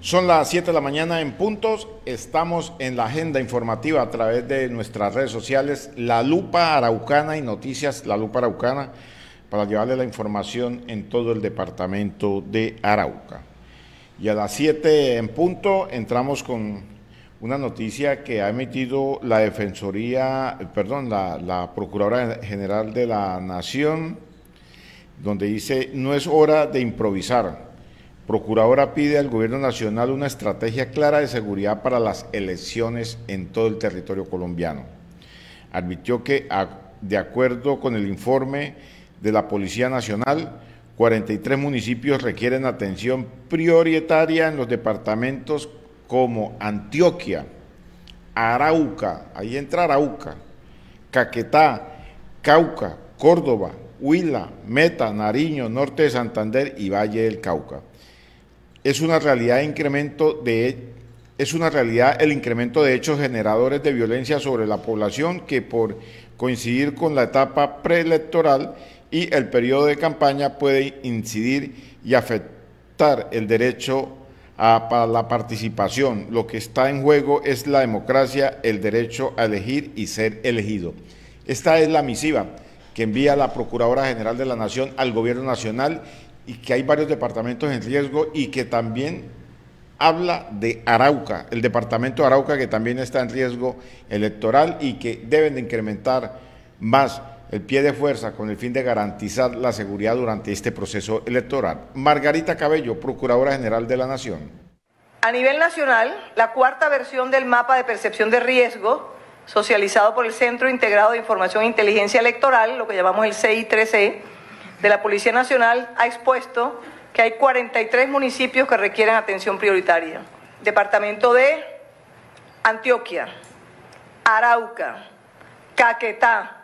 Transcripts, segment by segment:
Son las 7 de la mañana en puntos. Estamos en la agenda informativa a través de nuestras redes sociales, La Lupa Araucana y Noticias La Lupa Araucana, para llevarle la información en todo el departamento de Arauca. Y a las 7 en punto entramos con una noticia que ha emitido la Defensoría, perdón, la, la Procuradora General de la Nación, donde dice, no es hora de improvisar Procuradora pide al Gobierno Nacional una estrategia clara de seguridad para las elecciones en todo el territorio colombiano. Admitió que, de acuerdo con el informe de la Policía Nacional, 43 municipios requieren atención prioritaria en los departamentos como Antioquia, Arauca, ahí entra Arauca, Caquetá, Cauca, Córdoba, Huila, Meta, Nariño, Norte de Santander y Valle del Cauca es una realidad incremento de es una realidad el incremento de hechos generadores de violencia sobre la población que por coincidir con la etapa preelectoral y el periodo de campaña puede incidir y afectar el derecho a, la participación. Lo que está en juego es la democracia, el derecho a elegir y ser elegido. Esta es la misiva que envía la Procuradora General de la Nación al Gobierno Nacional y que hay varios departamentos en riesgo y que también habla de Arauca, el departamento de Arauca que también está en riesgo electoral y que deben de incrementar más el pie de fuerza con el fin de garantizar la seguridad durante este proceso electoral. Margarita Cabello, Procuradora General de la Nación. A nivel nacional, la cuarta versión del mapa de percepción de riesgo, socializado por el Centro Integrado de Información e Inteligencia Electoral, lo que llamamos el CI3E, de la Policía Nacional ha expuesto que hay 43 municipios que requieren atención prioritaria. Departamento de Antioquia, Arauca, Caquetá,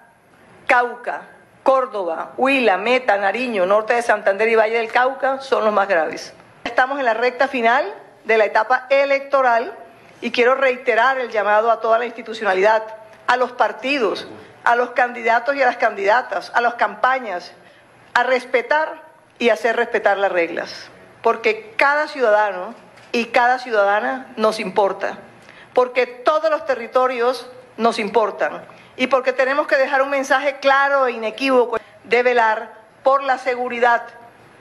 Cauca, Córdoba, Huila, Meta, Nariño, Norte de Santander y Valle del Cauca son los más graves. Estamos en la recta final de la etapa electoral y quiero reiterar el llamado a toda la institucionalidad, a los partidos, a los candidatos y a las candidatas, a las campañas a respetar y hacer respetar las reglas, porque cada ciudadano y cada ciudadana nos importa, porque todos los territorios nos importan y porque tenemos que dejar un mensaje claro e inequívoco de velar por la seguridad,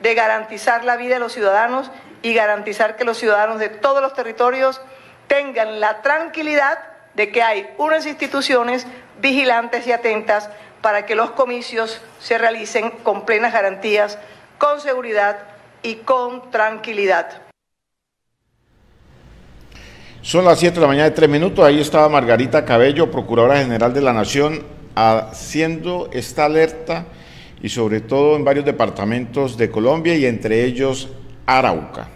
de garantizar la vida de los ciudadanos y garantizar que los ciudadanos de todos los territorios tengan la tranquilidad de que hay unas instituciones vigilantes y atentas para que los comicios se realicen con plenas garantías, con seguridad y con tranquilidad. Son las 7 de la mañana de 3 minutos. Ahí estaba Margarita Cabello, Procuradora General de la Nación, haciendo esta alerta y sobre todo en varios departamentos de Colombia y entre ellos Arauca.